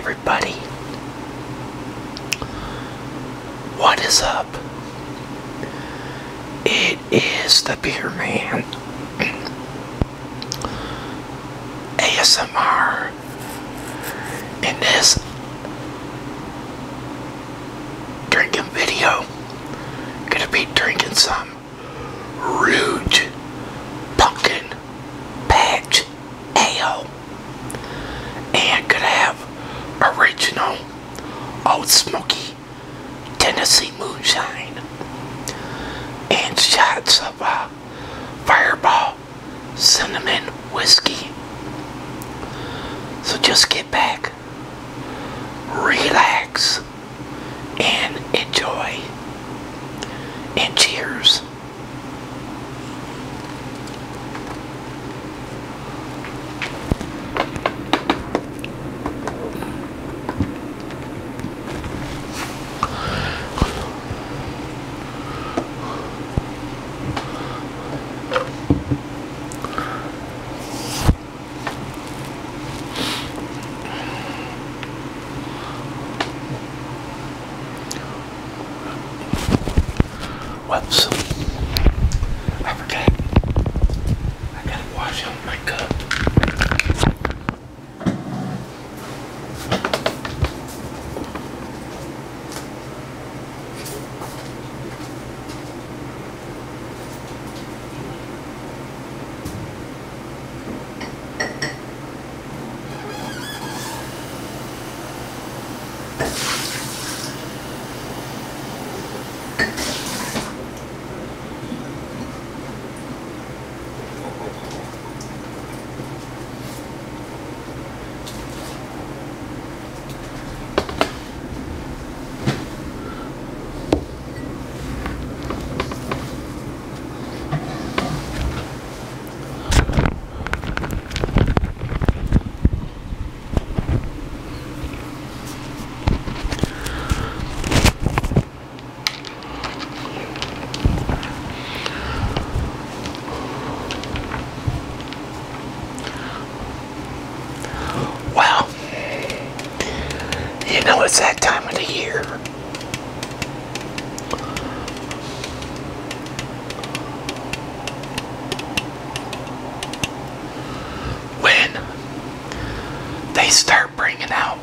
everybody. What is up? It is the Beer Man ASMR. In this drinking video, gonna be drinking some Rouge smoky Tennessee moonshine. And shots of uh, fireball cinnamon whiskey. So just get back, relax, they start bringing out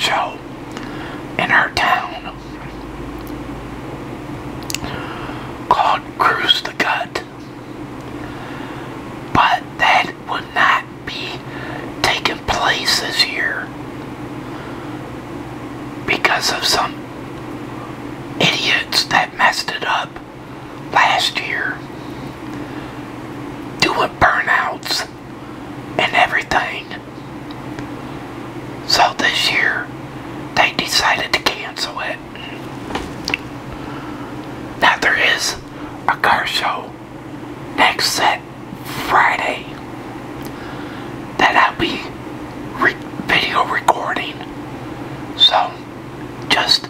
show in her town. a car show next set Friday that I'll be re video recording. So just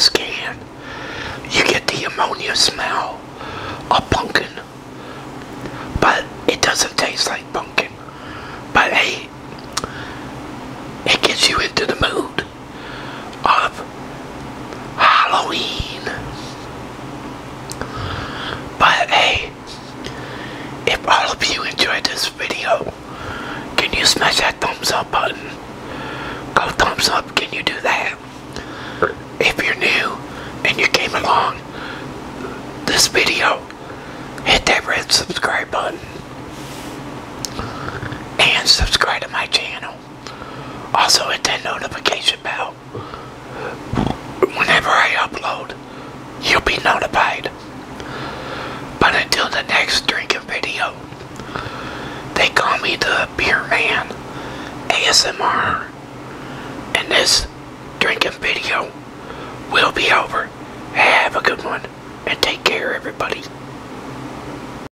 this can, you get the ammonia smell of pumpkin. But it doesn't taste like pumpkin. But hey, it gets you into the mood of Halloween. along this video, hit that red subscribe button and subscribe to my channel. Also hit that notification bell. Whenever I upload, you'll be notified. But until the next drinking video, they call me the Beer Man ASMR. And this drinking video will be over. Have a good one and take care, everybody.